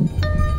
you